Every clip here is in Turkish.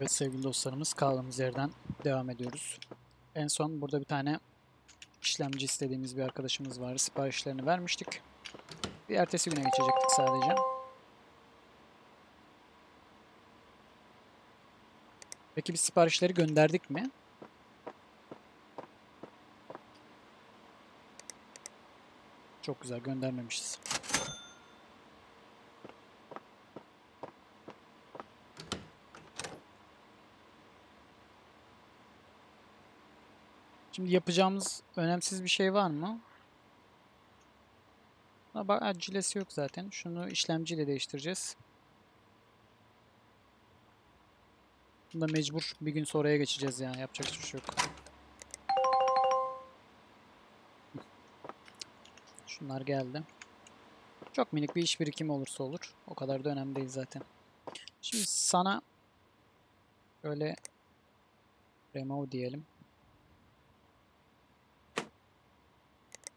Evet sevgili dostlarımız kaldığımız yerden devam ediyoruz. En son burada bir tane işlemci istediğimiz bir arkadaşımız vardı. Siparişlerini vermiştik. Bir ertesi güne geçecektik sadece. Peki biz siparişleri gönderdik mi? Çok güzel göndermemişiz. Şimdi yapacağımız önemsiz bir şey var mı? Bak acelesi yok zaten. Şunu işlemciyle değiştireceğiz. Bunda mecbur bir gün sonraya geçeceğiz yani. Yapacak hiçbir şey yok. Şunlar geldi. Çok minik bir iş birikimi olursa olur. O kadar da önemli değil zaten. Şimdi sana böyle remove diyelim.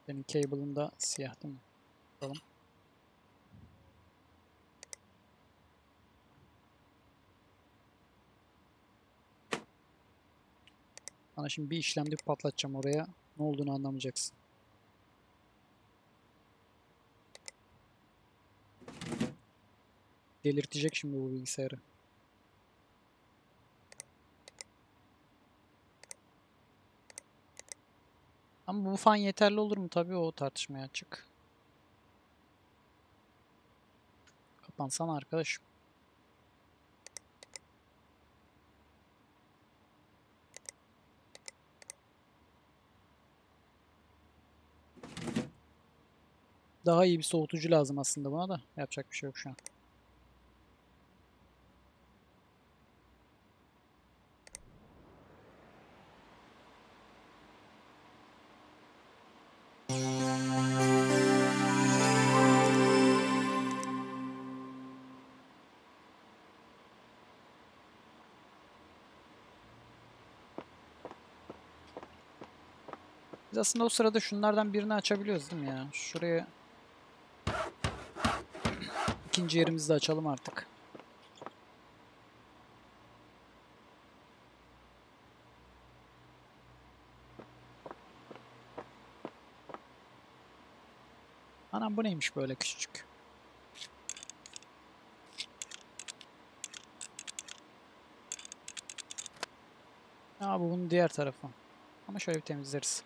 Senin cable'ın da siyah değil mi? Bakalım. Sana şimdi bir işlemde patlatacağım oraya. Ne olduğunu anlamayacaksın. Delirtecek şimdi bu bilgisayarı. Ama bu fan yeterli olur mu? Tabii o tartışmaya açık. Kapansana arkadaşım. Daha iyi bir soğutucu lazım aslında buna da. Yapacak bir şey yok şu an. Biz aslında o sırada şunlardan birini açabiliyoruz değil mi ya? Şuraya ikinci yerimizi de açalım artık. Anam bu neymiş böyle küçücük? Aa bu bunun diğer tarafı. Ama şöyle bir temizleriz.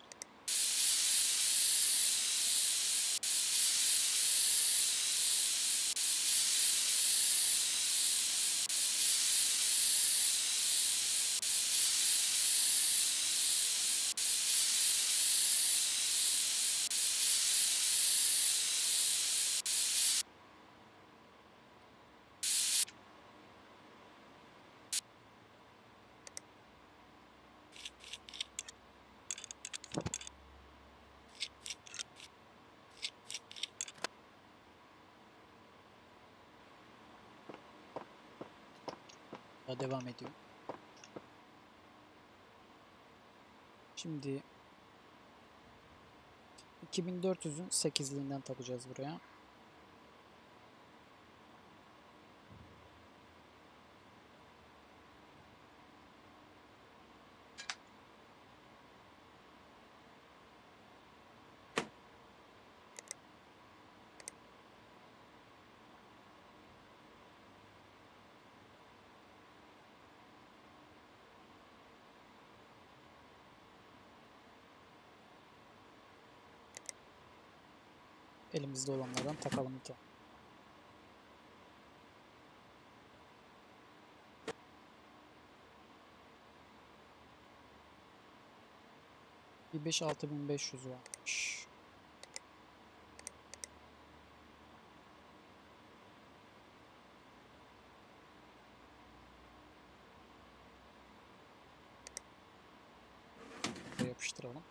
Daha devam ediyor. Şimdi 2400'ün 8'liğinden takacağız buraya. Elimizde olanlardan takalım tane. Bir 5 6500 varmış. Buraya yapıştıralım.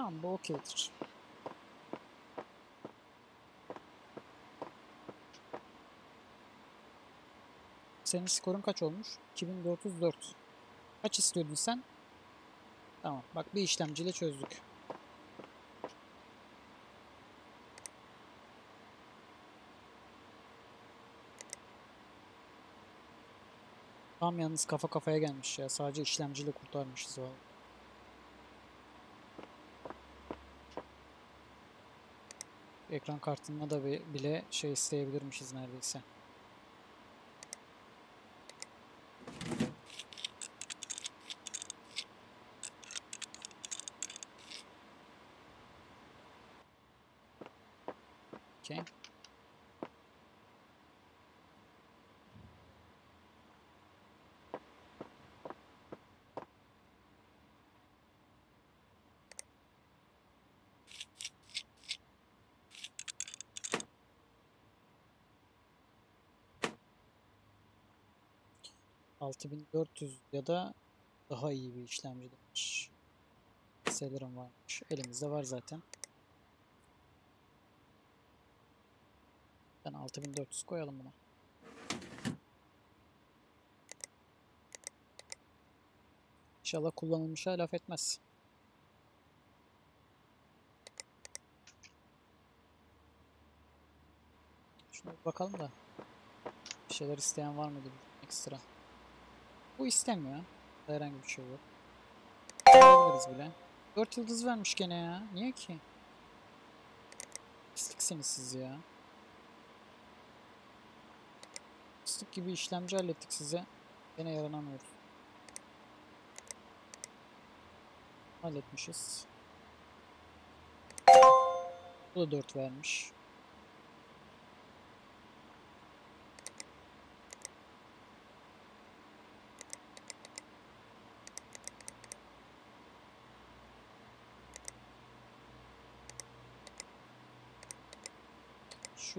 Tamam bu okeydir. Senin skorun kaç olmuş? 2404. Kaç istiyordun sen? Tamam. Bak bir işlemciyle çözdük. Tam yalnız kafa kafaya gelmiş ya. Sadece işlemciyle kurtarmışız vallahi. Ekran kartında da bi- bile şey isteyebilirmişiz neredeyse. Okey. ...6400 ya da daha iyi bir işlemci demiş. Celeron varmış. Elimizde var zaten. Ben 6400 koyalım buna. İnşallah kullanılmışa laf etmez. Şuna bakalım da. Bir şeyler isteyen var mıdır ekstra? Bu istemiyor. Herhangi bir şey yok. Alabiliriz bile. 4 yıldız vermiş gene ya. Niye ki? Pisliksiniz siz ya. Fıstık gibi işlemci hallettik size. Gene yaranamıyoruz. Halletmişiz. Bu da 4 vermiş.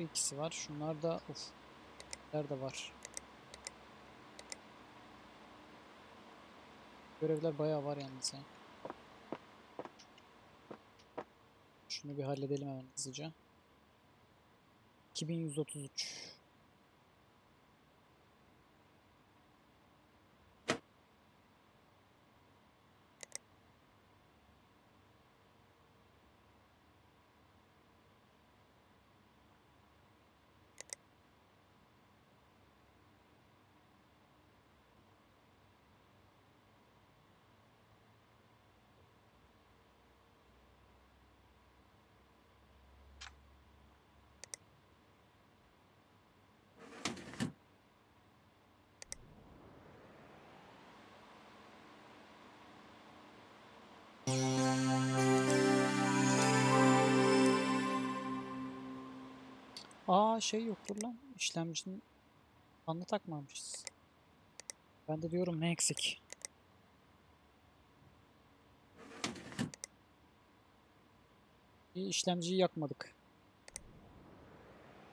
Şu ikisi var. Şunlar da uf. Nerede var? Görevler bayağı var yalnız ya. Şunu bir halledelim hemen hızlıca. 2133. Aa şey yoktur lan. İşlemcinin anlı takmamışız. Ben de diyorum ne eksik. Bir işlemciyi yakmadık.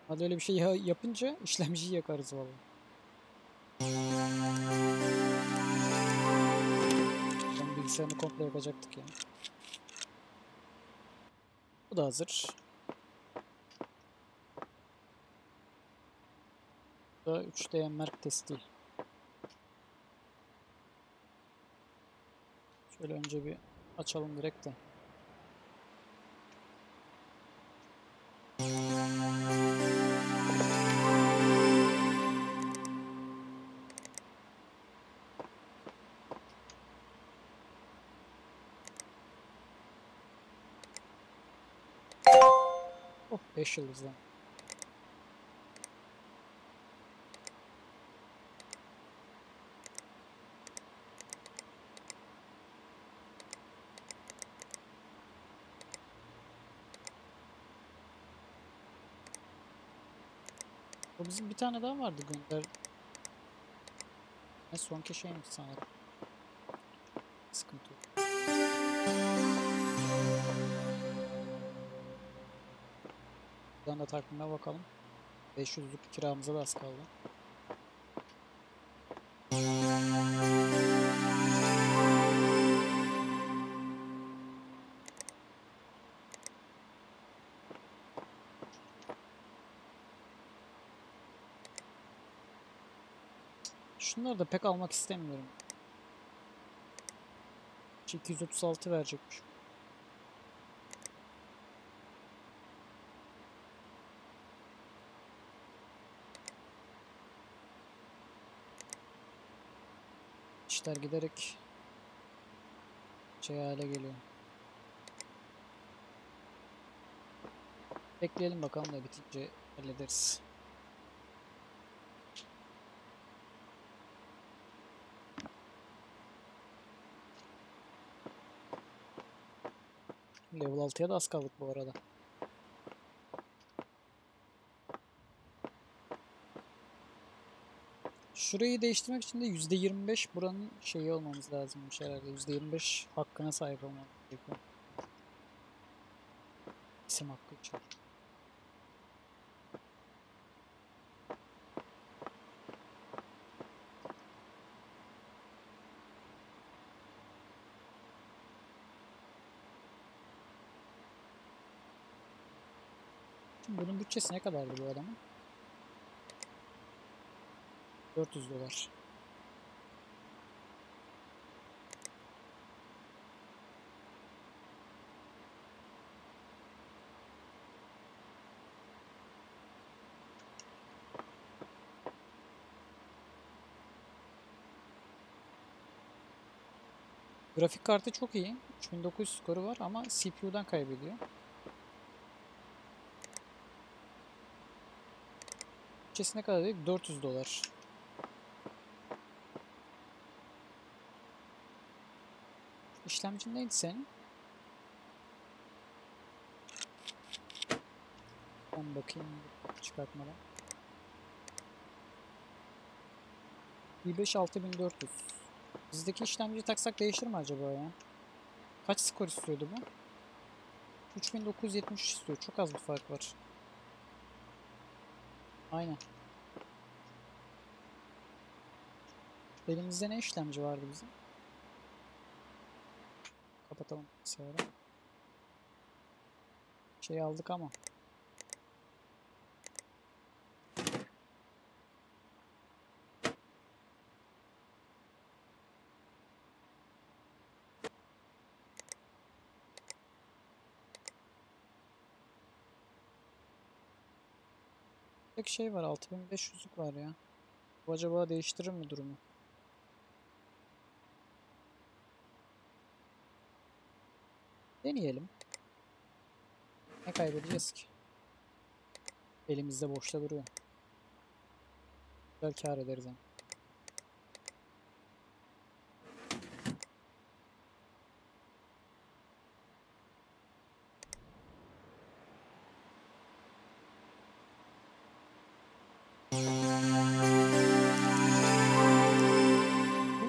Hadi öyle bir şey ya- yapınca işlemciyi yakarız vallahi. Bilgisayarını komple yakacaktık ya. Bu da hazır. Da 3D merk testi. Şöyle önce bir açalım direkt de. Oh 5 yıldızdan. Tane daha vardı gönder. Ne sonki şeymiş sanırım. Sıkıntı yok. Buradan da takvime bakalım. 500'lük kiramıza da az kaldı. Şunları da pek almak istemiyorum. Hiç 236 verecekmiş. İşler giderek şey hale geliyor. Bekleyelim bakalım da bitince hallederiz. Level 6'ya da az kaldık bu arada. Şurayı değiştirmek için de %25 buranın şeyi olmamız lazımmış herhalde. %25 hakkına sahip olmamız gerekiyor. İsim hakkı için. Bunun bütçesi ne kadardı bu adamın? 400 dolar. Grafik kartı çok iyi. 3900 skoru var ama CPU'dan kaybediyor. Bütçesi ne kadar değil? 400 dolar. İşlemcin neydi senin? Ben bakayım çıkartmadan. i5 6400. Bizdeki işlemciyi taksak değişir mi acaba ya? Kaç skor istiyordu bu? 3970 istiyor. Çok az bir fark var. Aynen. Elimizde ne işlemci vardı bizim? Kapatalım bilgisayarı. Şey aldık ama. Tek şey var 6500'lük var ya. Bu acaba değiştirir mi durumu? Deneyelim. Ne kaybedeceğiz ki? Elimizde boşta duruyor. Güzel kâr ederiz hem. Bu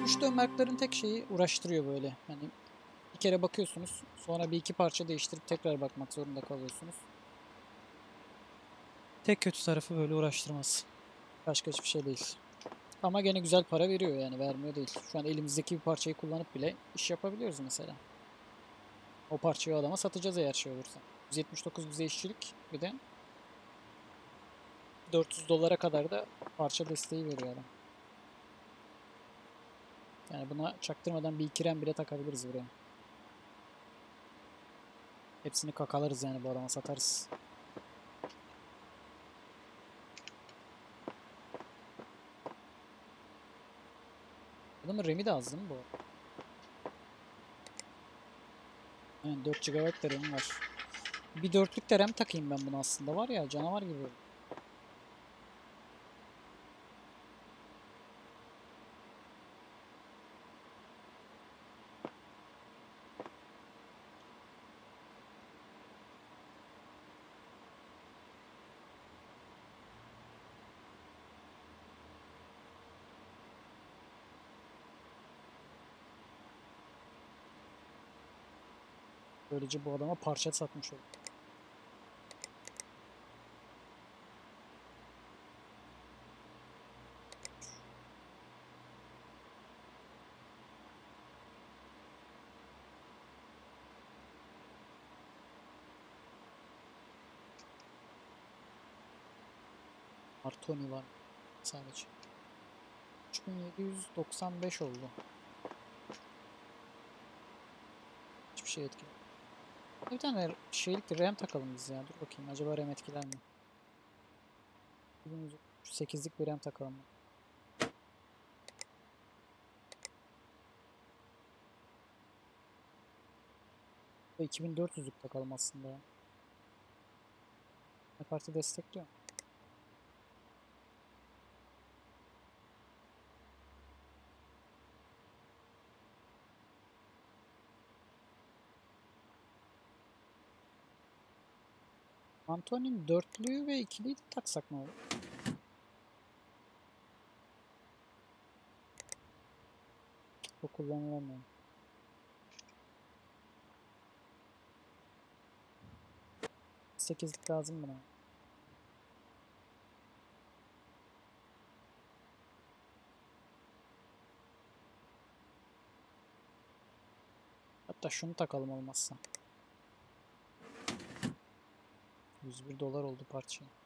üç dönmerklerin tek şeyi uğraştırıyor böyle. Hani bir kere bakıyorsunuz, sonra bir iki parça değiştirip tekrar bakmak zorunda kalıyorsunuz. Tek kötü tarafı böyle uğraştırması. Başka hiçbir şey değil. Ama gene güzel para veriyor yani vermiyor değil. Şu an elimizdeki bir parçayı kullanıp bile iş yapabiliyoruz mesela. O parçayı adama satacağız eğer şey olursa. 179 bize işçilik bir de 400 dolara kadar da parça desteği veriyor adam. Yani buna çaktırmadan bir iki rem bile takabiliriz buraya. Hepsini kakalarız yani bu adama satarız. Adamın RAM'i de az değil mi bu? Yani 4 GB de RAM var. Bir dörtlük de RAM takayım ben bunu aslında var ya canavar gibi. Böylece bu adama parça satmış olduk. Artoni var sadece. 3795 oldu. Hiçbir şey etkilemiyor. Bir tane şeylik RAM takalım biz ya. Dur bakayım acaba RAM etkiler mi? 8'lik bir RAM takalım. Ve 2400'lük takalım aslında ya. Parti destekliyor. Antonin dörtlüyü ve ikiliyi de taksak ne olur? O kullanılamıyor. Sekizlik lazım buna. Hatta şunu takalım olmazsa. 101 dolar oldu parça.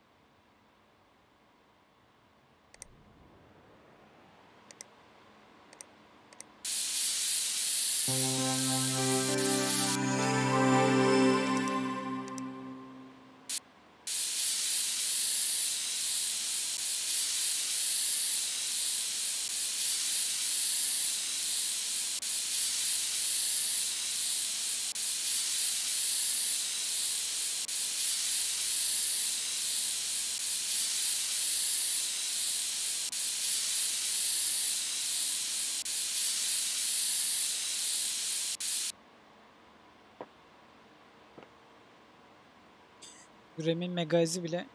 RAM'in megaizi bile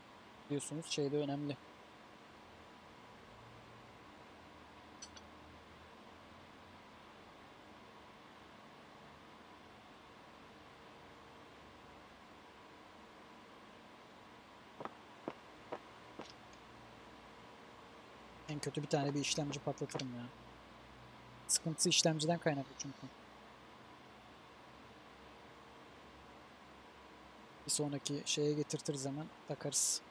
diyorsunuz şeyde önemli. En kötü bir tane bir işlemci patlatırım ya. Sıkıntısı işlemciden kaynaklı çünkü. Bir sonraki şeye getirtiriz hemen takarız.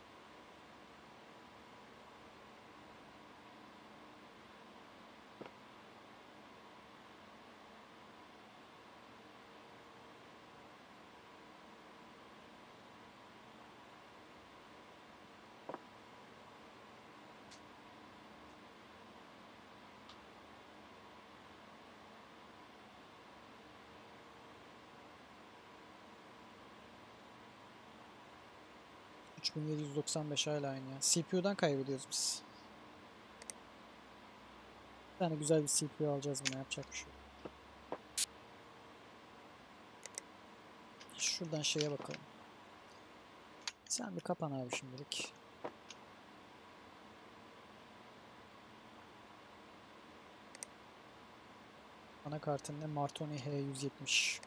...3795 hala aynı ya. CPU'dan kaybediyoruz biz. Bir tane güzel bir CPU alacağız buna yapacak bir şey. Şuradan şeye bakalım. Sen bir kapan abi şimdilik. Anakartın ne? Martoni H170.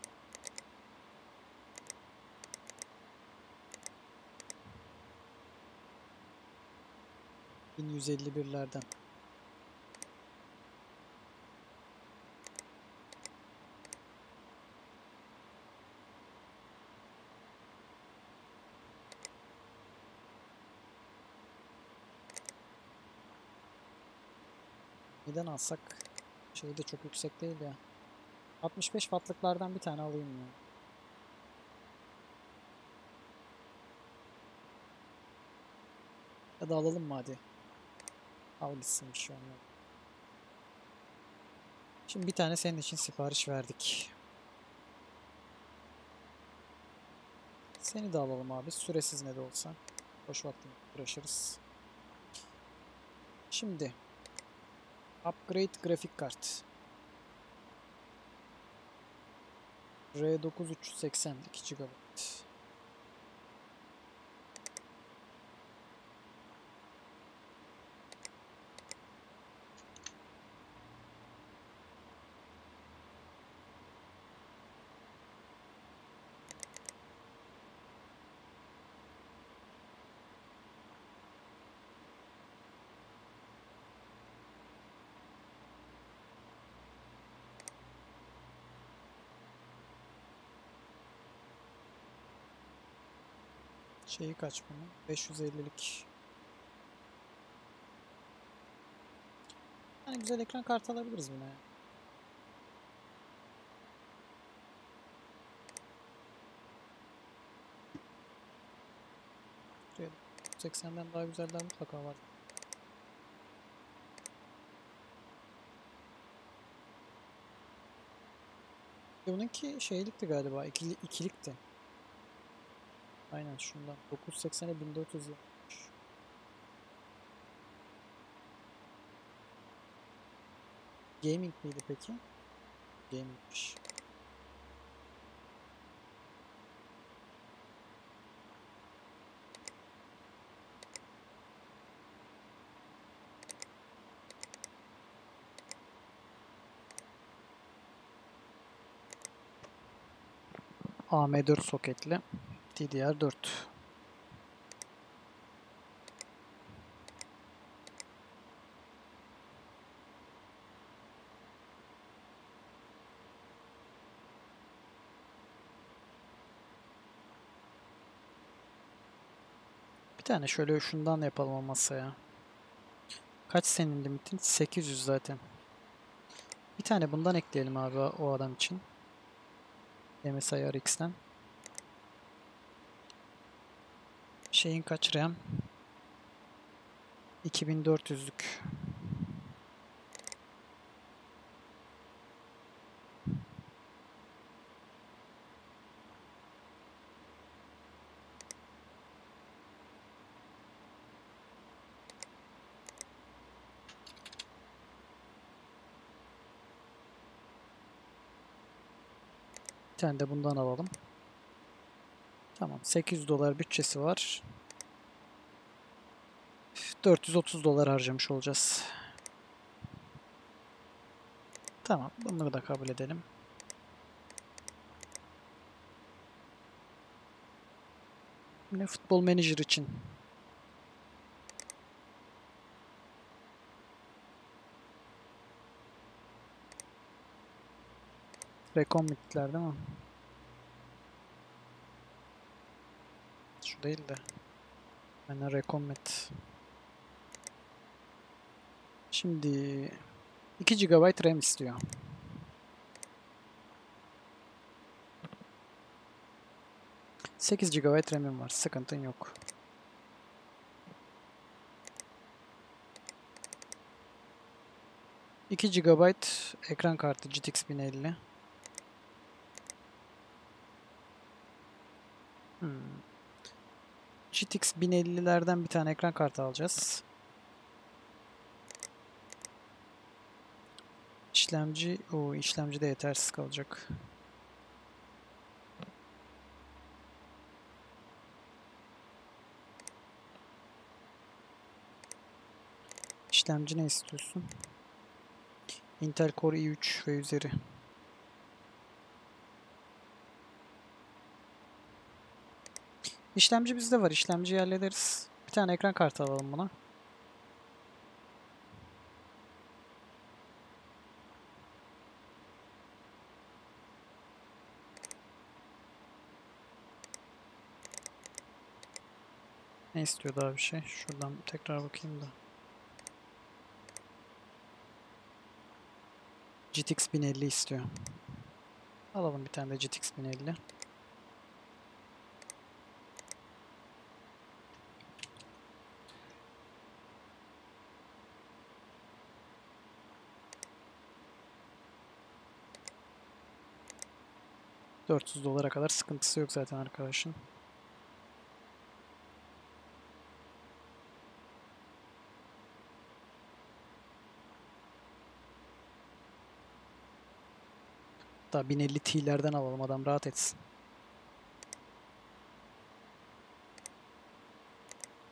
1151'lerden. Neden alsak? Şey de çok yüksek değil ya. 65 wattlıklardan bir tane alayım ya. Ya da alalım mı hadi? Al gitsin bir şey olmaz. Şimdi bir tane senin için sipariş verdik. Seni de alalım abi. Süresiz ne de olsa. Boş vaktini uğraşırız. Şimdi Upgrade grafik kart. R9 380 2 GB. Şeyi kaç bunun? 550'lik. tane güzel ekran kartı alabiliriz buna ya. Şuraya 80'den daha güzeller mutlaka var. Bununki şeylikti galiba. ikili, ikilikti. Aynen şundan. 980'e 1400 yapmış. Gaming miydi peki? Gamingmiş. AM4 soketli DDR4. Bir tane şöyle şundan yapalım o masaya. Kaç senin limitin? 800 zaten. Bir tane bundan ekleyelim abi o adam için. MSI RX'ten. Şeyin kaç RAM? 2400'lük. Bir tane de bundan alalım. Tamam. 800 dolar bütçesi var. 430 dolar harcamış olacağız. Tamam. Bunları da kabul edelim. Yine futbol menajer için. Recommit'ler değil mi? Değil de. Aynen recommit. Şimdi 2 GB RAM istiyor. Sekiz GB RAM'im var. Sıkıntın yok. İki GB ekran kartı GTX 1050. Hmm. GTX 1050'lerden bir tane ekran kartı alacağız. İşlemci, o işlemci de yetersiz kalacak. İşlemci ne istiyorsun? Intel Core i3 ve üzeri. İşlemci bizde var. İşlemci hallederiz. Bir tane ekran kartı alalım buna. Ne istiyor daha bir şey? Şuradan tekrar bakayım da. GTX 1050 istiyor. Alalım bir tane de GTX 1050. ...400 dolara kadar sıkıntısı yok zaten arkadaşın. Hatta 1050 T'lerden alalım adam rahat etsin.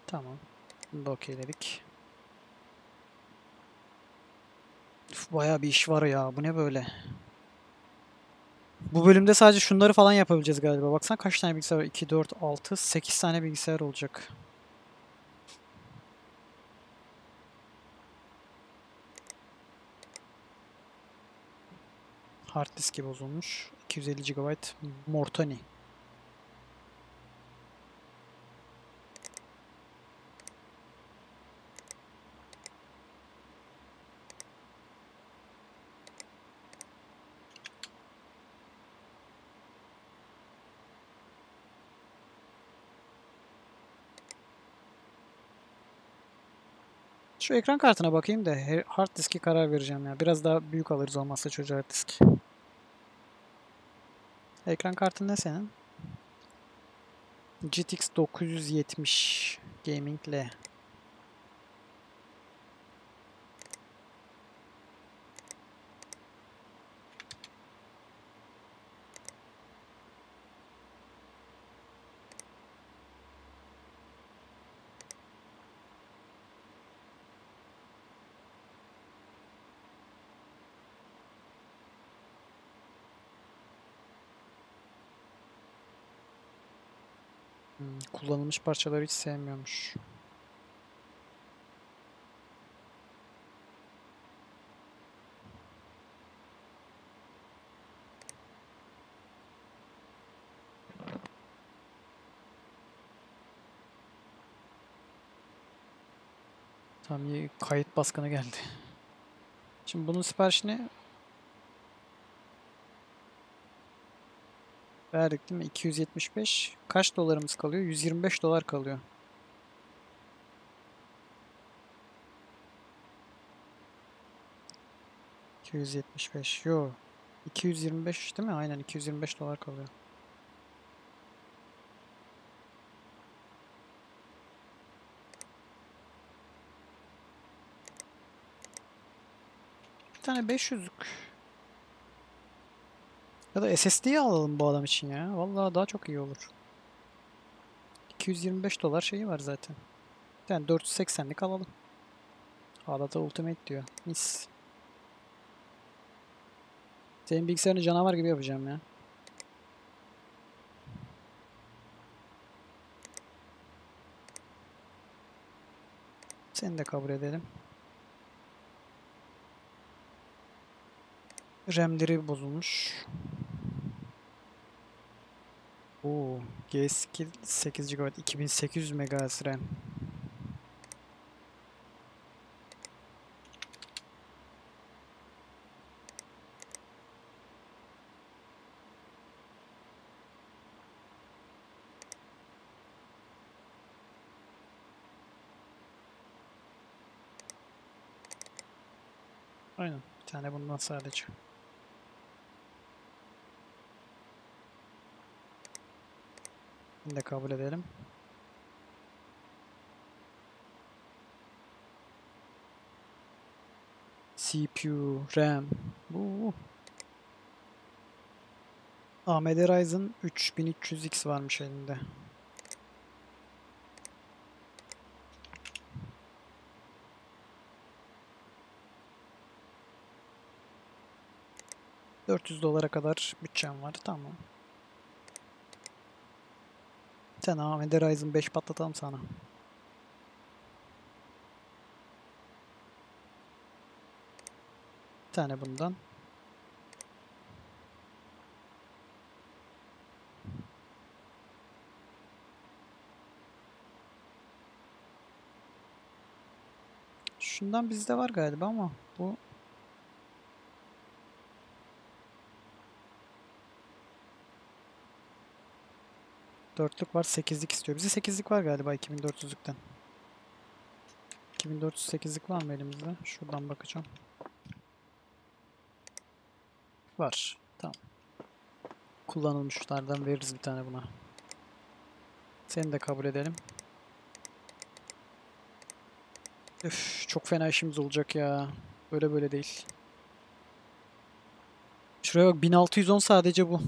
Tamam. Bunu da okeyledik. Üf, bayağı bir iş var ya. Bu ne böyle? Bu bölümde sadece şunları falan yapabileceğiz galiba. Baksana kaç tane bilgisayar var? 2, 4, 6, 8 tane bilgisayar olacak. Hard diski bozulmuş. 250 GB Mortoni. Şu ekran kartına bakayım da hard diski karar vereceğim ya. Biraz daha büyük alırız olmazsa çocuğa hard disk. Ekran kartın ne senin? GTX 970 Gaming L. Hmm, kullanılmış parçaları hiç sevmiyormuş. Tam kayıt baskını geldi. Şimdi bunun siparişini verdik değil mi? 275. Kaç dolarımız kalıyor? 125 dolar kalıyor. ...275. Yo. 225 değil mi? Aynen 225 dolar kalıyor. Bir tane 500'lük. Da SSD'yi alalım bu adam için ya. Vallahi daha çok iyi olur. 225 dolar şeyi var zaten. Tane 480'lik alalım. Adata Ultimate diyor. Mis. Senin bilgisayarını canavar gibi yapacağım ya. Seni de kabul edelim. RAM'leri bozulmuş. Oo, G-Skill 8 GB 2800 MHz RAM. Aynen. Bir tane bundan sadece. Bunu da kabul edelim. CPU, RAM. Bu AMD Ryzen 3300X varmış elinde. ...400 dolara kadar bütçem var. Tamam. Sen AMD Ryzen 5 patlatalım sana. Bir tane bundan. Şundan bizde var galiba ama bu Dörtlük var, sekizlik istiyor. Bize sekizlik var galiba 2400'lükten. 2408'lik var mı elimizde? Şuradan bakacağım. Var. Tamam. Kullanılmışlardan veririz bir tane buna. Seni de kabul edelim. Üf, çok fena işimiz olacak ya. Böyle böyle değil. Şuraya bak 1610 sadece bu.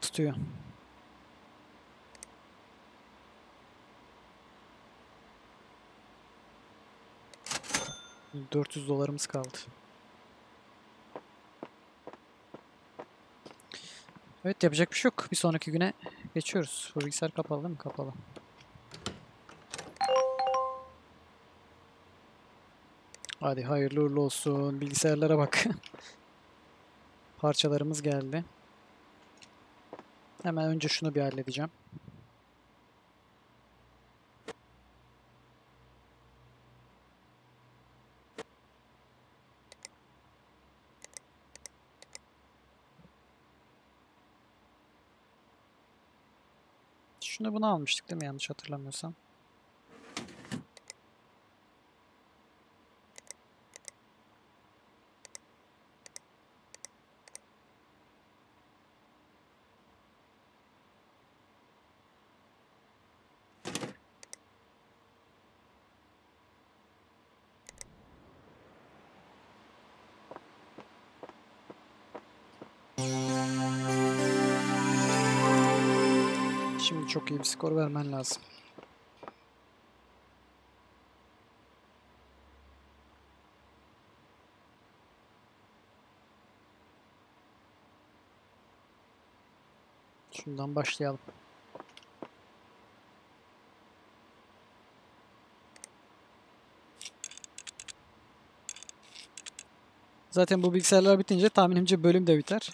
Tutuyor. 400 dolarımız kaldı. Evet yapacak bir şey yok. Bir sonraki güne geçiyoruz. Bu bilgisayar kapalı değil mi? Kapalı. Hadi hayırlı uğurlu olsun. Bilgisayarlara bak. Parçalarımız geldi. Hemen önce şunu bir halledeceğim. Şunu bunu almıştık değil mi yanlış hatırlamıyorsam. Çok iyi bir skor vermen lazım. Şundan başlayalım. Zaten bu bilgisayarlar bitince tahminimce bölüm de biter.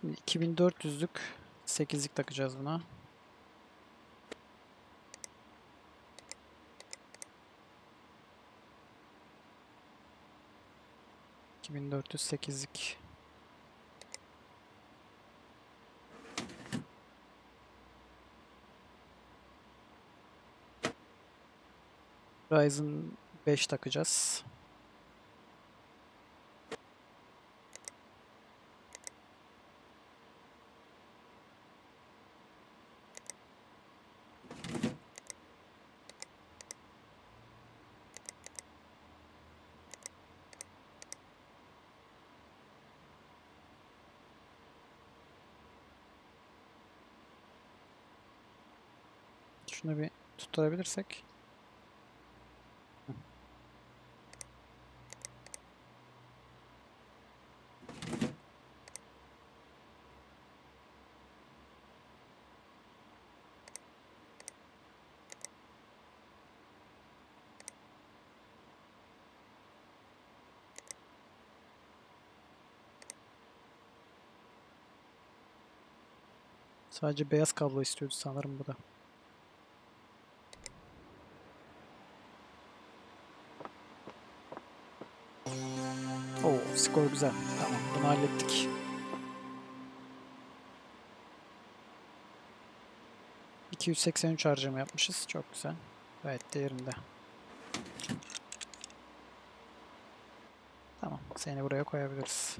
Şimdi 2400'lük 8'lik takacağız buna. İki bin dört yüz sekizlik. Ryzen 5 takacağız. Şunu Hı. Sadece beyaz kablo istiyordu sanırım bu da. Skor güzel. Tamam, bunu hallettik. ...283 harcama yapmışız. Çok güzel. Gayet de yerinde. Tamam, seni buraya koyabiliriz.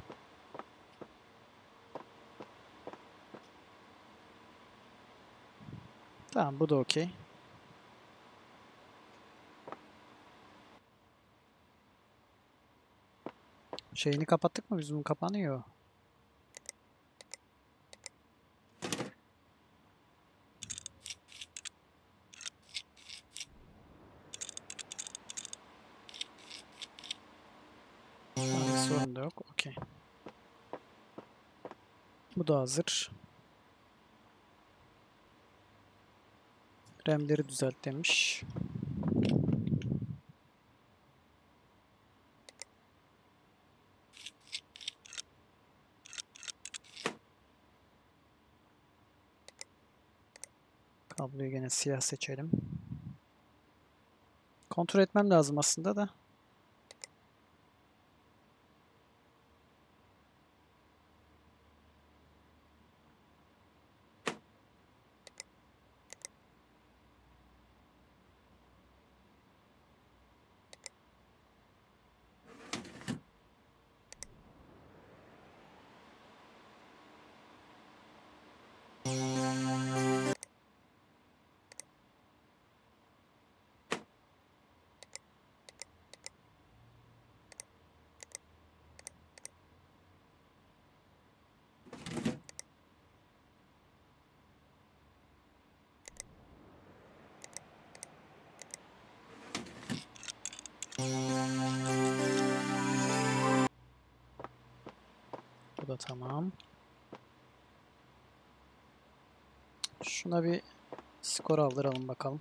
Tamam, bu da okey. Şeyini kapattık mı biz bunun kapanıyor. Sorun da yok. Okey. Bu da hazır. RAM'leri düzelt demiş. Kabloyu gene siyah seçelim. Kontrol etmem lazım aslında da. Şuna bir skor aldıralım bakalım.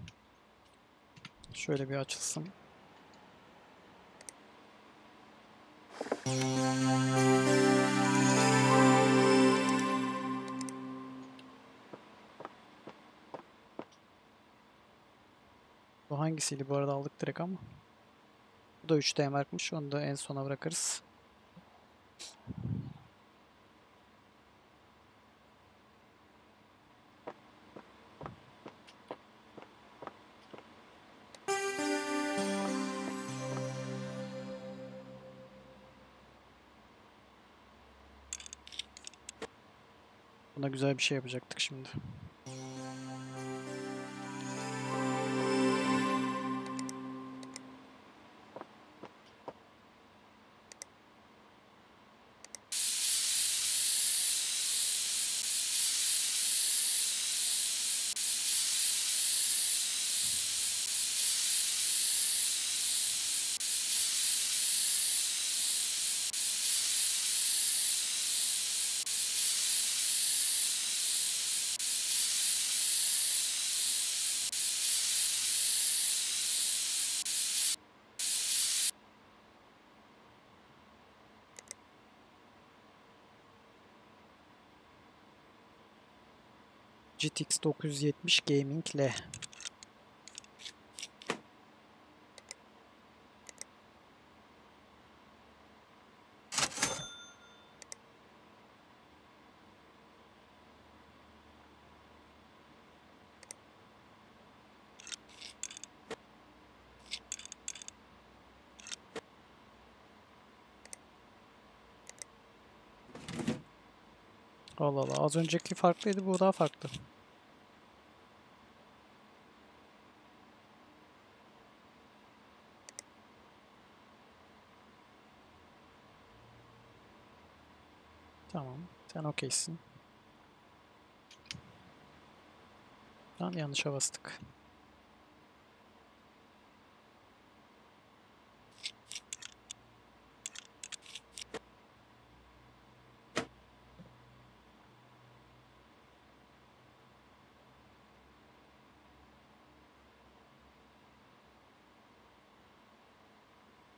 Şöyle bir açılsın. Bu hangisiydi bu arada aldık direkt ama. Bu da 3D markmış. Onu da en sona bırakırız. Güzel bir şey yapacaktık şimdi. GTX 970 Gaming L. Allah Allah. Az önceki farklıydı. Bu daha farklı. Tamam. Sen okeysin. Lan yanlışa bastık.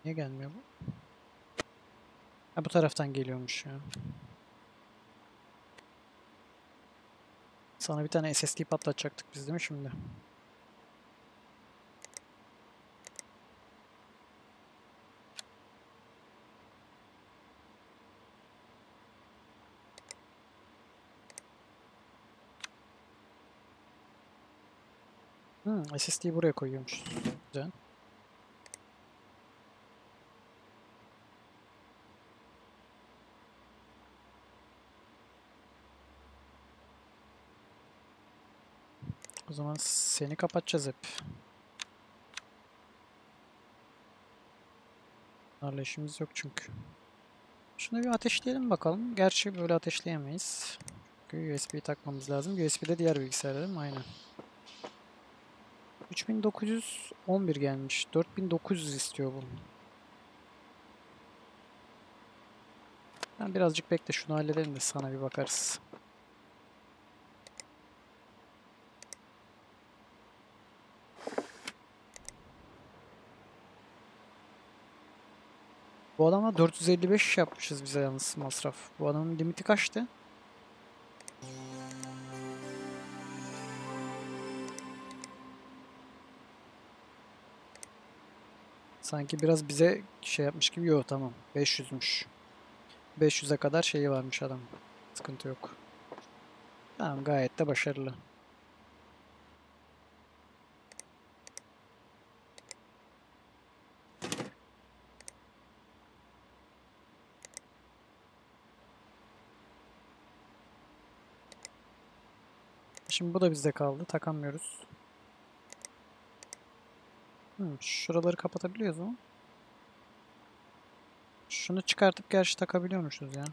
Niye gelmiyor bu? Ha bu taraftan geliyormuş ya. Sana bir tane SSD patlatacaktık biz değil mi şimdi? Hmm, SSD'yi buraya koyuyormuş. Güzel. Zaman seni kapatacağız hep. Bunlarla işimiz yok çünkü. Şunu bir ateşleyelim bakalım. Gerçi böyle ateşleyemeyiz. Çünkü USB'yi takmamız lazım. USB de diğer bilgisayarda değil mi? Aynen. 3911 gelmiş. 4900 istiyor bu. Ben birazcık bekle şunu halledelim de sana bir bakarız. Bu adamla 455 yapmışız bize yalnız masraf. Bu adamın limiti kaçtı? Sanki biraz bize şey yapmış gibi. Yok tamam. 500'müş. 500'e kadar şeyi varmış adam. Sıkıntı yok. Tamam gayet de başarılı. Şimdi bu da bizde kaldı. Takamıyoruz. Hmm, şuraları kapatabiliyoruz mu? Şunu çıkartıp gerçi takabiliyormuşuz ya.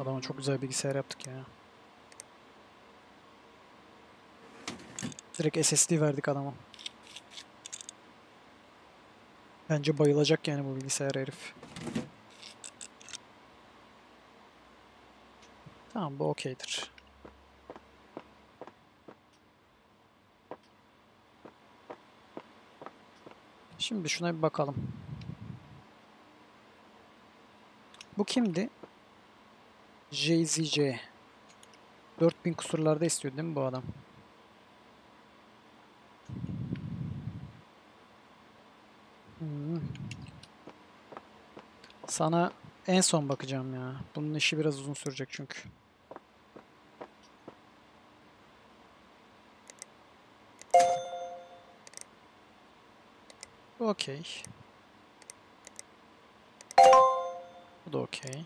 Adama çok güzel bilgisayar yaptık ya. Direkt SSD verdik adama. Bence bayılacak yani bu bilgisayar herif. Tamam bu okeydir. Şimdi şuna bir bakalım. Bu kimdi? JZC. 4000 kusurlarda istiyor değil mi bu adam? Hmm. Sana en son bakacağım ya. Bunun işi biraz uzun sürecek çünkü. Okey. Bu da okey.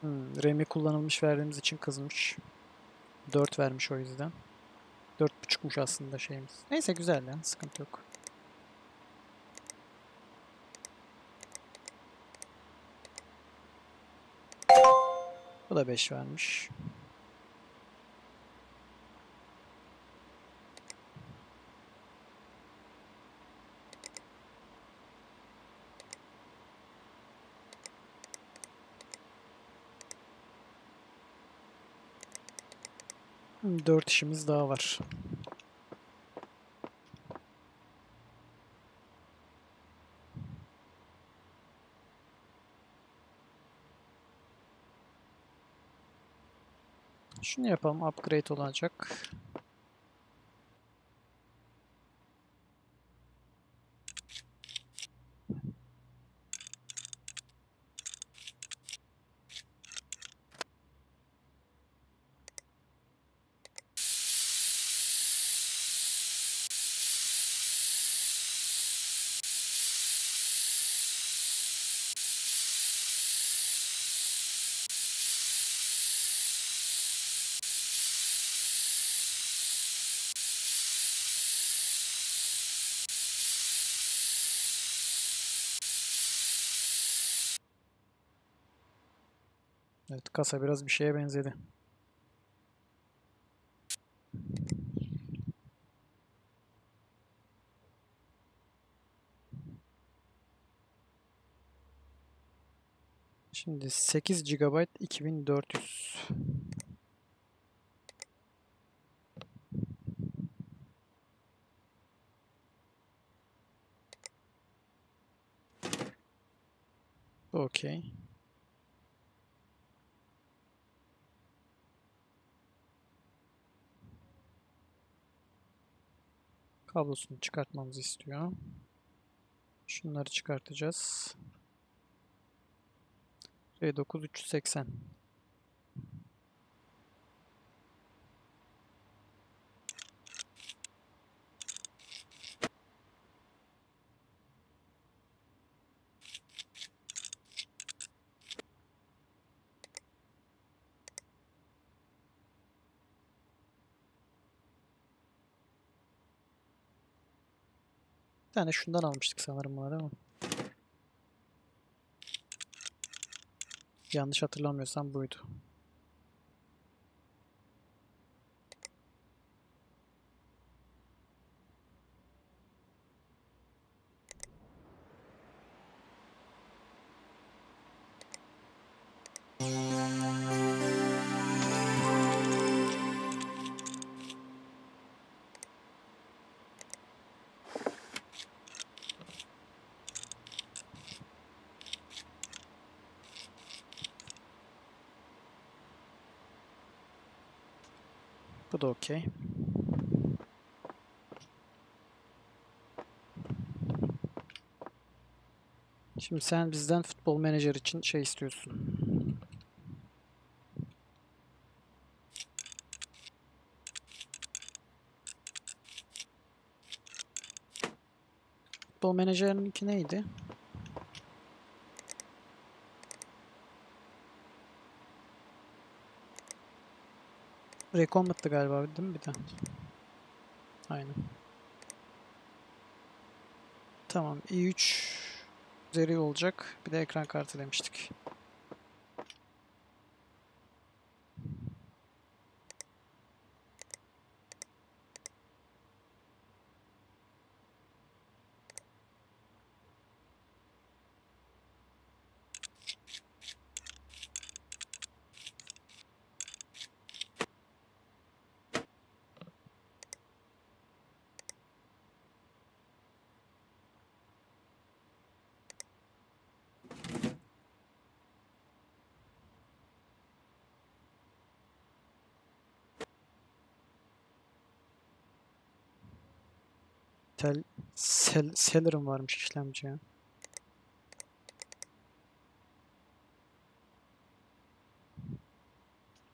Hmm, Remi kullanılmış verdiğimiz için kızmış. 4 vermiş o yüzden. 4.5'muş aslında şeyimiz. Neyse güzel yani sıkıntı yok. Bu da 5 vermiş. 4 işimiz daha var. Şunu yapalım. Upgrade olacak. Evet kasa biraz bir şeye benzedi. Şimdi 8 GB 2400. Okey. Kablosunu çıkartmamızı istiyor. Şunları çıkartacağız. R9 380. tane şundan almıştık sanırım değil mi? Yanlış hatırlamıyorsam buydu. Bu da okey. Şimdi sen bizden futbol menajer için şey istiyorsun. Futbol menajerininki neydi? Recomment'tı galiba değil mi bir de? Aynen. Tamam i3 üzeri olacak. Bir de ekran kartı demiştik. Cel Celeron varmış işlemci.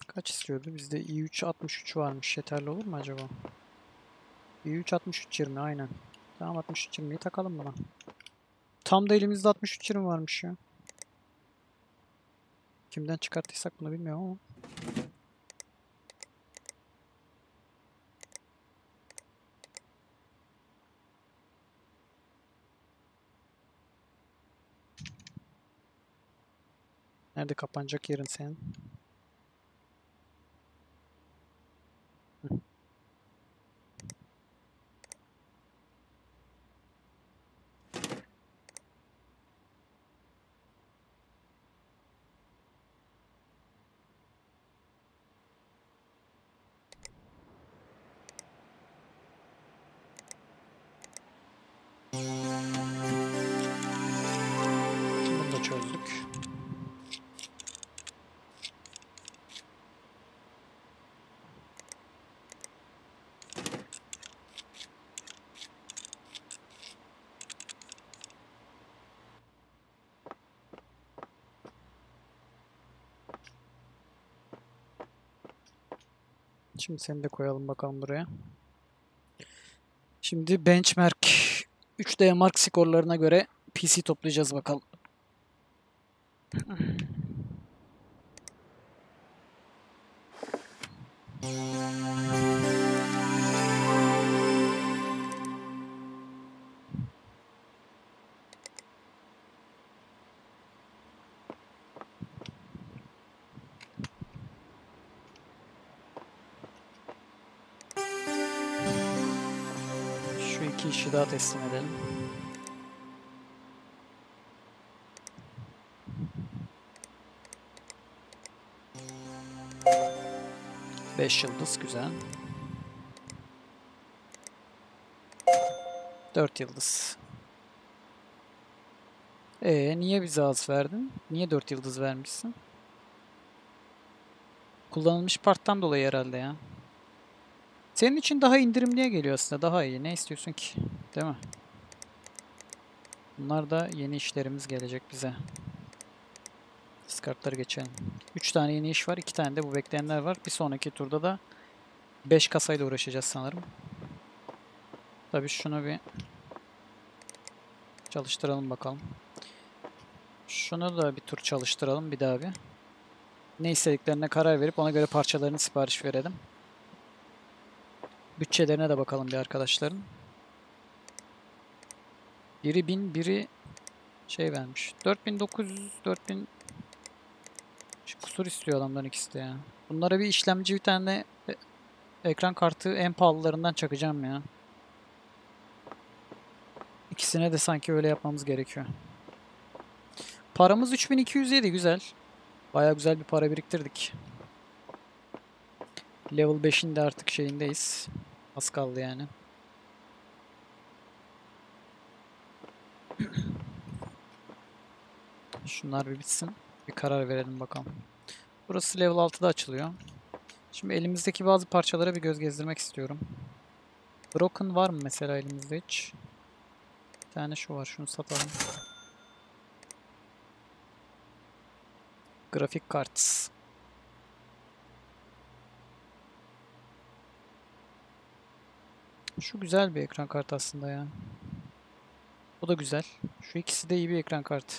Kaç istiyordu? Bizde i3 63 varmış. Yeterli olur mu acaba? i3 63 20 aynen. Tamam 63 20'yi takalım buna. Tam da elimizde 63 20 varmış ya. Kimden çıkarttıysak bunu bilmiyorum ama. Nerede kapanacak yerin senin? Şimdi seni de koyalım bakalım buraya. Şimdi benchmark 3D mark skorlarına göre PC toplayacağız bakalım. Teslim edelim. Beş yıldız güzel. Dört yıldız. Ee, niye bize az verdin? Niye dört yıldız vermişsin? Kullanılmış parttan dolayı herhalde ya. Senin için daha indirimliye geliyor aslında. Daha iyi. Ne istiyorsun ki? Değil mi? Bunlar da yeni işlerimiz gelecek bize. Discard'ları geçelim. 3 tane yeni iş var. 2 tane de bu bekleyenler var. Bir sonraki turda da 5 kasayla uğraşacağız sanırım. Tabii şunu bir çalıştıralım bakalım. Şunu da bir tur çalıştıralım bir daha bir. Ne istediklerine karar verip ona göre parçalarını sipariş verelim. Bütçelerine de bakalım bir arkadaşların. Biri 1000, biri şey vermiş. 4900, 4000 Şu kusur istiyor adamların ikisi de ya. Bunlara bir işlemci bir tane e- ekran kartı en pahalılarından çakacağım ya. İkisine de sanki öyle yapmamız gerekiyor. Paramız 3207 güzel. Baya güzel bir para biriktirdik. Level 5'in de artık şeyindeyiz. Az kaldı yani. Şunlar bir bitsin. Bir karar verelim bakalım. Burası level 6'da açılıyor. Şimdi elimizdeki bazı parçalara bir göz gezdirmek istiyorum. Broken var mı mesela elimizde hiç? Bir tane şu var. Şunu satalım. Grafik cards. Şu güzel bir ekran kartı aslında ya. Bu da güzel. Şu ikisi de iyi bir ekran kartı.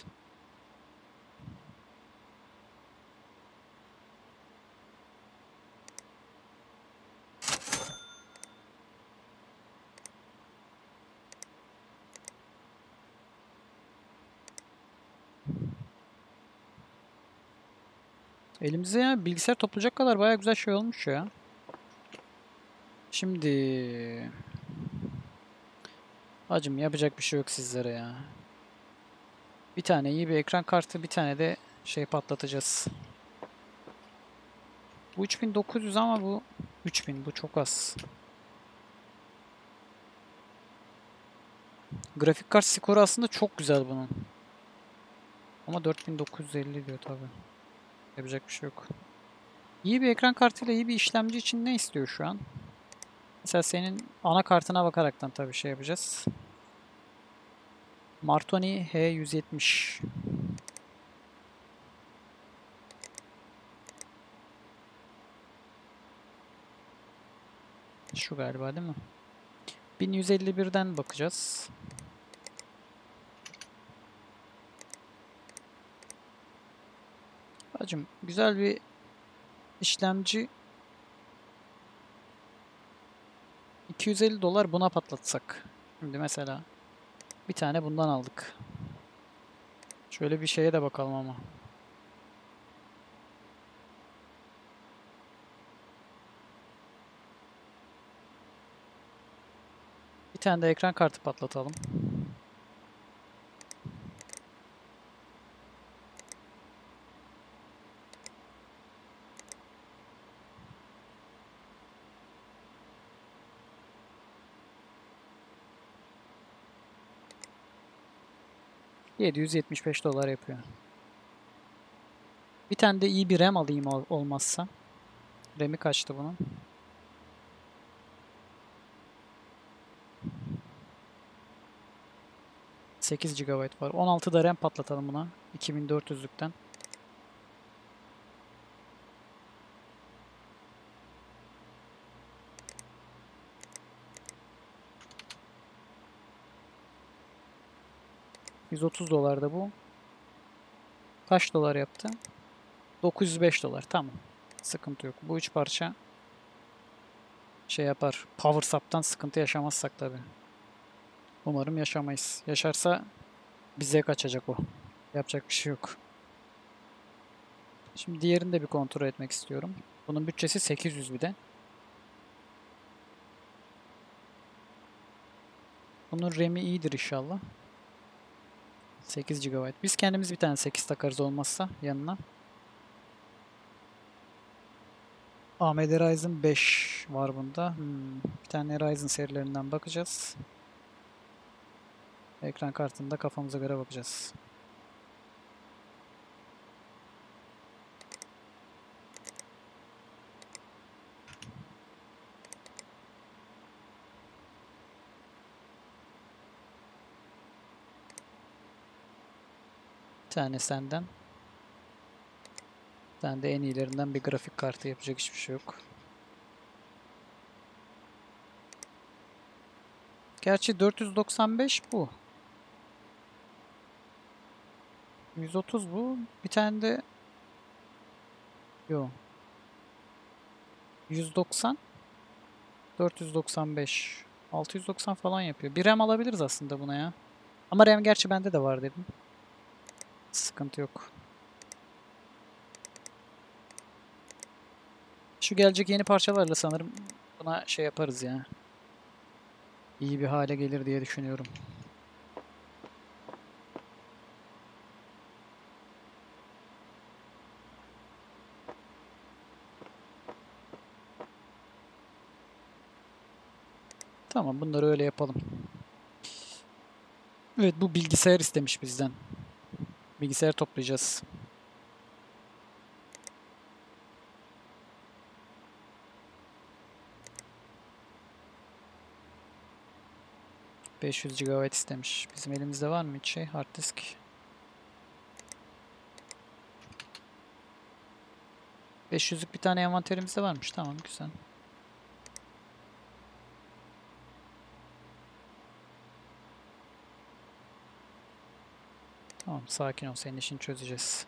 Elimize ya bilgisayar toplayacak kadar baya güzel şey olmuş ya. Şimdi Hacım yapacak bir şey yok sizlere ya. Bir tane iyi bir ekran kartı, bir tane de şey patlatacağız. Bu 3900 ama bu 3000 bu çok az. Grafik kart skoru aslında çok güzel bunun. Ama 4950 diyor tabi. Yapacak bir şey yok. İyi bir ekran kartıyla iyi bir işlemci için ne istiyor şu an? Mesela senin anakartına bakaraktan tabii şey yapacağız. Martoni H170. Şu galiba değil mi? 1151'den bakacağız. Hacım güzel bir işlemci 250 dolar buna patlatsak. Şimdi mesela bir tane bundan aldık. Şöyle bir şeye de bakalım ama. Bir tane de ekran kartı patlatalım. ...775 dolar yapıyor. Bir tane de iyi bir RAM alayım ol- olmazsa. RAM'i kaçtı bunun? ...8 GB var. 16 da RAM patlatalım buna. 2400'lükten. ...130 dolar da bu. Kaç dolar yaptı? 905 dolar. Tamam. Sıkıntı yok. Bu üç parça... ...şey yapar. Power Supp'tan sıkıntı yaşamazsak tabii. Umarım yaşamayız. Yaşarsa bize kaçacak o. Yapacak bir şey yok. Şimdi diğerini de bir kontrol etmek istiyorum. Bunun bütçesi 800 bir de. Bunun RAM'i iyidir inşallah. 8 GB. Biz kendimiz bir tane 8 takarız olmazsa yanına. AMD Ryzen 5 var bunda. Hmm, Bir tane Ryzen serilerinden bakacağız. Ekran kartında kafamıza göre bakacağız. Tane senden. Tane de en iyilerinden bir grafik kartı yapacak hiçbir şey yok. Gerçi 495 bu. 130 bu. Bir tane de Yo. 190 495 690 falan yapıyor. Bir RAM alabiliriz aslında buna ya. Ama RAM gerçi bende de var dedim. Sıkıntı yok. Şu gelecek yeni parçalarla sanırım buna şey yaparız ya. İyi bir hale gelir diye düşünüyorum. Tamam bunları öyle yapalım. Evet bu bilgisayar istemiş bizden. Bilgisayar toplayacağız. ...500 GB istemiş. Bizim elimizde var mı hiç şey? Hard disk. ...500'lük bir tane envanterimizde varmış. Tamam güzel. Tamam sakin ol senin işini çözeceğiz.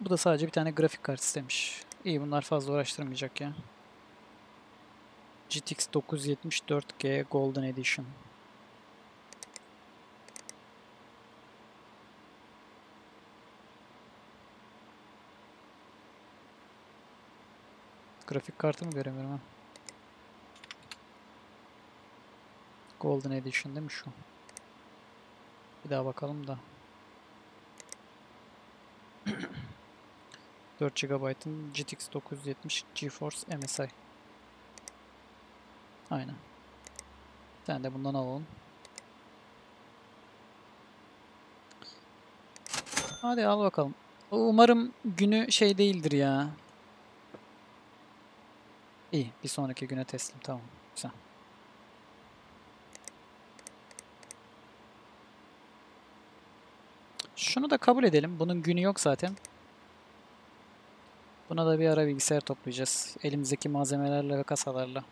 Bu da sadece bir tane grafik kartı istemiş. İyi bunlar fazla uğraştırmayacak ya. GTX 974G Golden Edition. Grafik kartı mı göremiyorum ha? Golden Edition değil mi şu? Bir daha bakalım da. 4 GB'ın GTX 970 GeForce MSI. Aynen. Bir tane de bundan alalım. Hadi al bakalım. Umarım günü şey değildir ya. İyi. Bir sonraki güne teslim. Tamam. Güzel. Şunu da kabul edelim. Bunun günü yok zaten. Buna da bir ara bilgisayar toplayacağız. Elimizdeki malzemelerle ve kasalarla.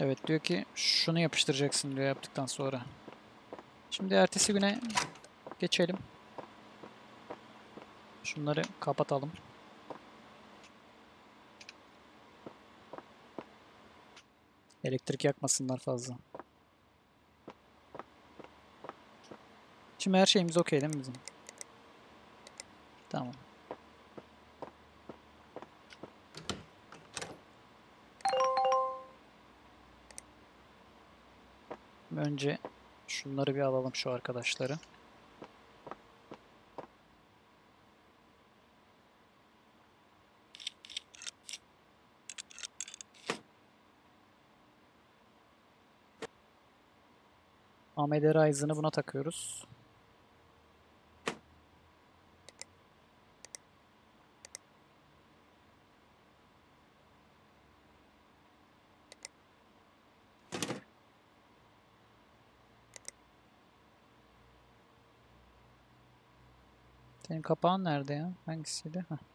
Evet diyor ki şunu yapıştıracaksın diyor yaptıktan sonra. Şimdi ertesi güne geçelim. Şunları kapatalım. Elektrik yakmasınlar fazla. Şimdi her şeyimiz okey değil mi bizim? Tamam. Önce şunları bir alalım şu arkadaşları. Ryzen'ı buna takıyoruz. Senin kapağın nerede ya? Hangisiydi? Heh.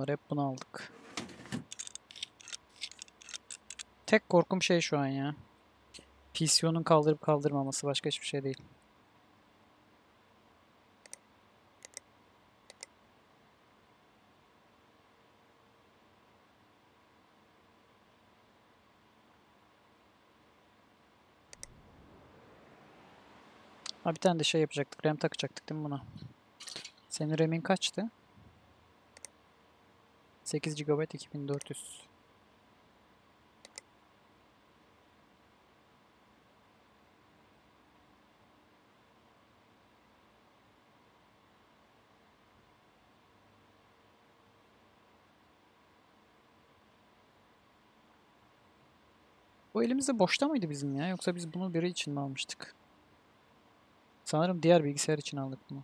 Şunları hep bunu aldık. Tek korkum şey şu an ya. PCO'nun kaldırıp kaldırmaması başka hiçbir şey değil. Ha bir tane de şey yapacaktık. RAM takacaktık değil mi buna? Senin RAM'in kaçtı? 8 GB 2400. Bu elimizde boşta mıydı bizim ya? Yoksa biz bunu biri için mi almıştık? Sanırım diğer bilgisayar için aldık bunu.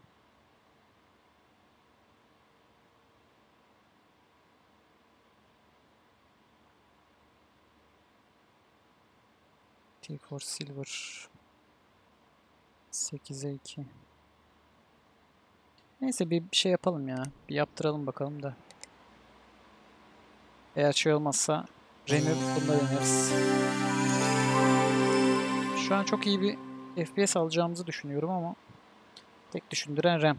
T4 Silver 8'e 2 Neyse bir şey yapalım ya. Bir yaptıralım bakalım da. Eğer şey olmazsa RAM'i bunda deneriz. Şu an çok iyi bir FPS alacağımızı düşünüyorum ama tek düşündüren RAM.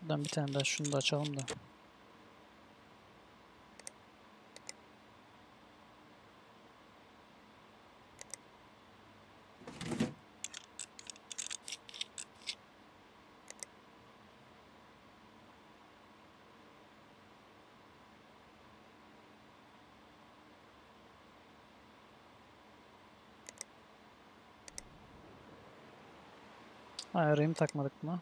Şuradan bir tane daha şunu da açalım da. Ha, takmadık mı?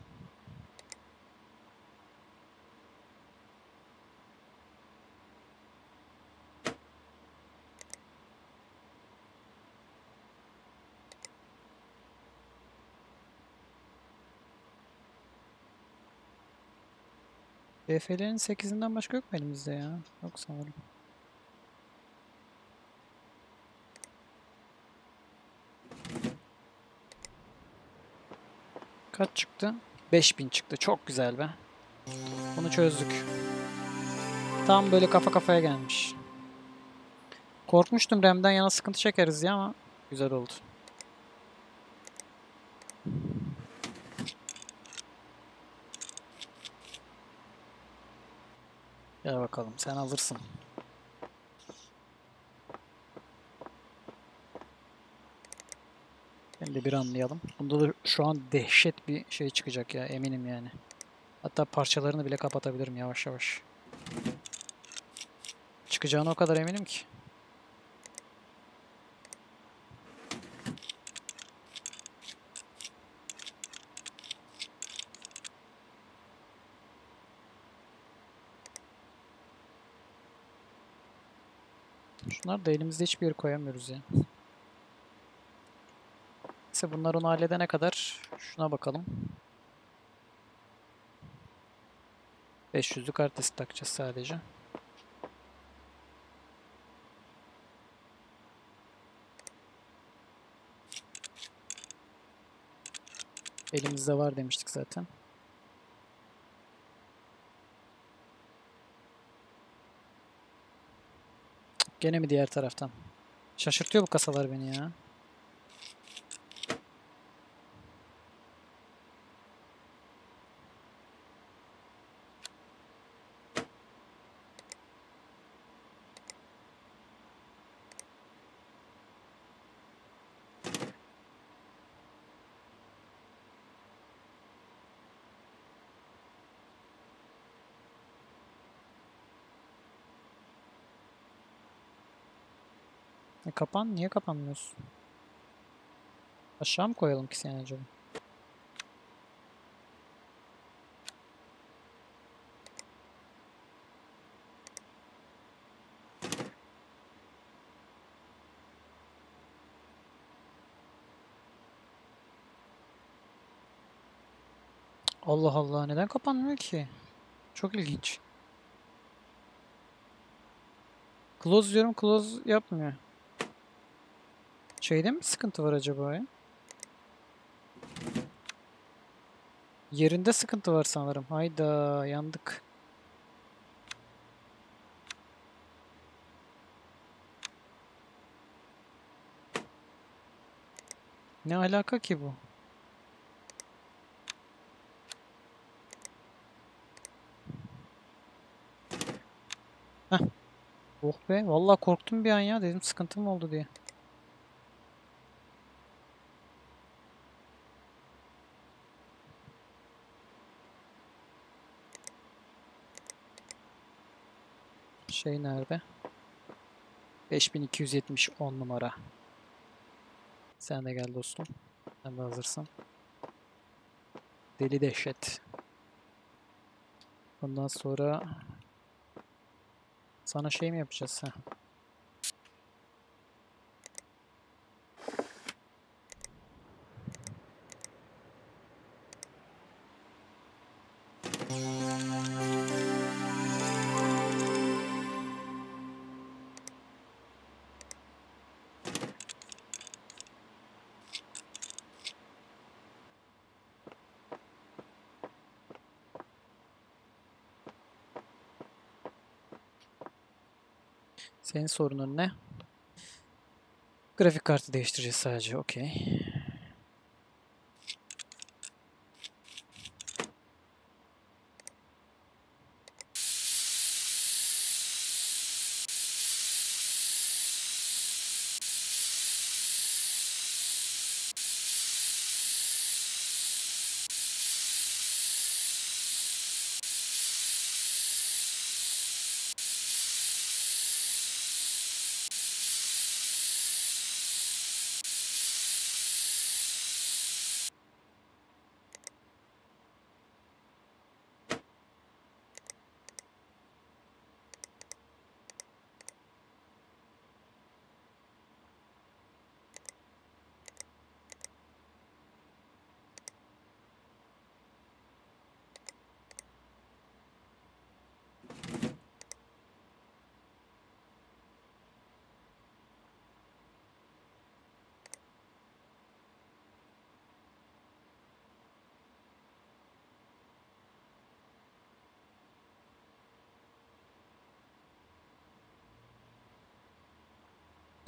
BF'lerin 8'inden başka yok mu elimizde ya? Yok sanırım. Kaç çıktı? 5000 çıktı. Çok güzel be. Bunu çözdük. Tam böyle kafa kafaya gelmiş. Korkmuştum RAM'den yana sıkıntı çekeriz diye ama güzel oldu. Gel bakalım sen alırsın. Hem de bir anlayalım. Bunda da şu an dehşet bir şey çıkacak ya eminim yani. Hatta parçalarını bile kapatabilirim yavaş yavaş. Çıkacağına o kadar eminim ki. Şunlar da elimizde hiçbir yere koyamıyoruz ya. Neyse bunlar onu halledene kadar şuna bakalım. 500'lük artist takacağız sadece. Elimizde var demiştik zaten. Gene mi diğer taraftan? Şaşırtıyor bu kasalar beni ya. Kapan, niye kapanmıyorsun? Aşağı mı koyalım ki seni acaba? Allah Allah neden kapanmıyor ki? Çok ilginç. Close diyorum close yapmıyor. Şeyde mi sıkıntı var acaba ya? Yerinde sıkıntı var sanırım. Hayda yandık. Ne alaka ki bu? Heh. Oh be. Vallahi korktum bir an ya. Dedim sıkıntı mı oldu diye. Şey nerede? 5270 10 numara. Sen de gel dostum. Sen de hazırsan. Deli dehşet. Ondan sonra sana şey mi yapacağız ha? Senin sorunun ne? Grafik kartı değiştireceğiz sadece. Okey.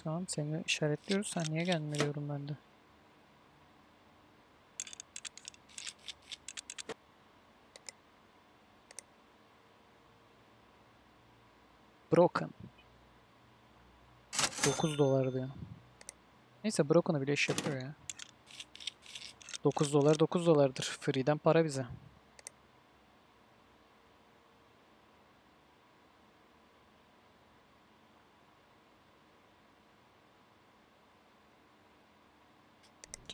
Tamam seni işaretliyoruz. Sen niye gelmiyorum ben de? Broken. 9 dolar diyor. Neyse Broken'ı bile iş yapıyor ya. 9 dolar 9 dolardır. Free'den para bize.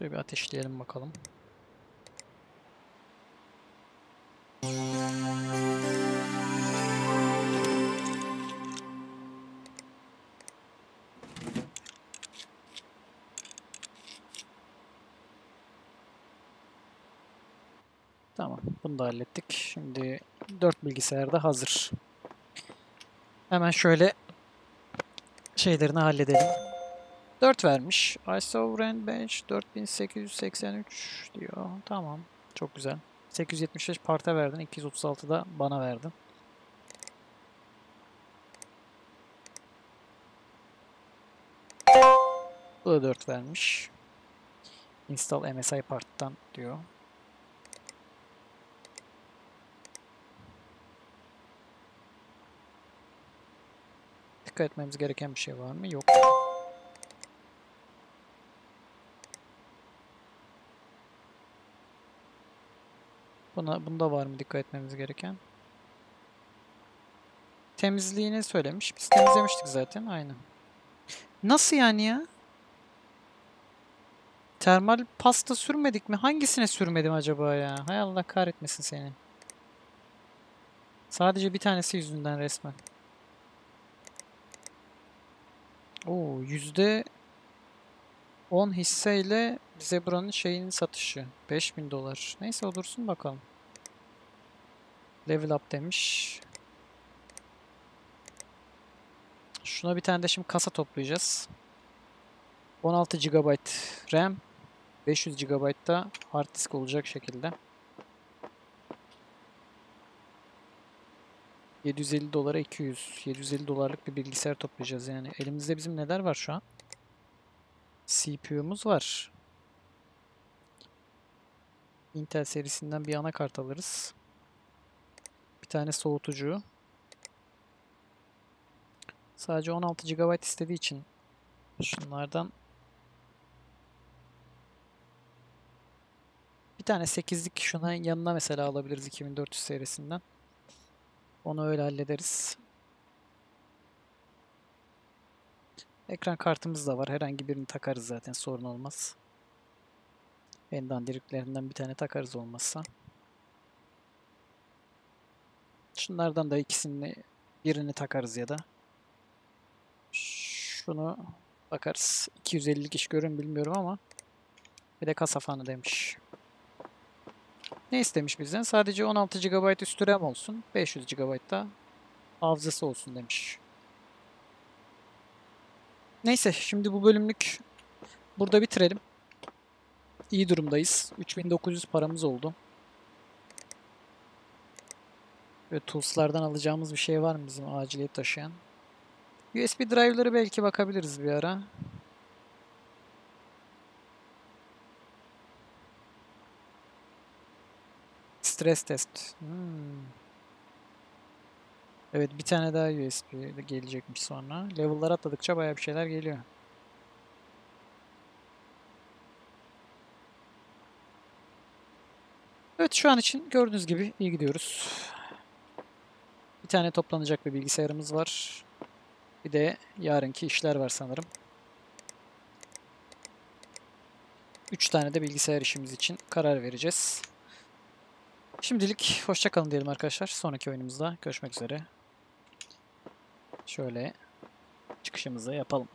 Şöyle bir ateşleyelim bakalım. Tamam, bunu da hallettik. Şimdi 4 bilgisayar da hazır. Hemen şöyle şeylerini halledelim. 4 vermiş. iSovereign Bench 4883 diyor. Tamam. Çok güzel. 875 parta verdin. 236 da bana verdin. Bu da 4 vermiş. Install MSI part'tan diyor. Dikkat etmemiz gereken bir şey var mı? Yok. Buna, bunda var mı dikkat etmemiz gereken? Temizliğini söylemiş. Biz temizlemiştik zaten. Aynen. Nasıl yani ya? Termal pasta sürmedik mi? Hangisine sürmedim acaba ya? Hay Allah kahretmesin seni. Sadece bir tanesi yüzünden resmen. Oo, yüzde 10 hisseyle bize buranın şeyinin satışı. 5000 dolar. Neyse o dursun bakalım. Level up demiş. Şuna bir tane de şimdi kasa toplayacağız. 16 GB RAM. 500 GB da hard disk olacak şekilde. 750 dolara 200. 750 dolarlık bir bilgisayar toplayacağız yani. Elimizde bizim neler var şu an? CPU'muz var. Intel serisinden bir anakart alırız. Tane soğutucu. Sadece 16 GB istediği için şunlardan bir tane 8'lik şuna yanına mesela alabiliriz 2400 serisinden. Onu öyle hallederiz. Ekran kartımız da var. Herhangi birini takarız zaten sorun olmaz. En dandiriklerinden bir tane takarız olmazsa. Şunlardan da ikisini birini takarız ya da. Şunu bakarız. 250 iş görün bilmiyorum ama bir de kasa fanı demiş. Ne istemiş bizden? Sadece 16 GB üstü RAM olsun. 500 GB da hafızası olsun demiş. Neyse şimdi bu bölümlük burada bitirelim. İyi durumdayız. 3900 paramız oldu. Ve tools'lardan alacağımız bir şey var mı bizim aciliyet taşıyan? USB drive'ları belki bakabiliriz bir ara. Stress test. Hmm. Evet bir tane daha USB gelecekmiş sonra. Level'lar atladıkça baya bir şeyler geliyor. Evet şu an için gördüğünüz gibi iyi gidiyoruz. Bir tane toplanacak bir bilgisayarımız var. Bir de yarınki işler var sanırım. Üç tane de bilgisayar işimiz için karar vereceğiz. Şimdilik hoşçakalın diyelim arkadaşlar. Sonraki oyunumuzda görüşmek üzere. Şöyle çıkışımızı yapalım.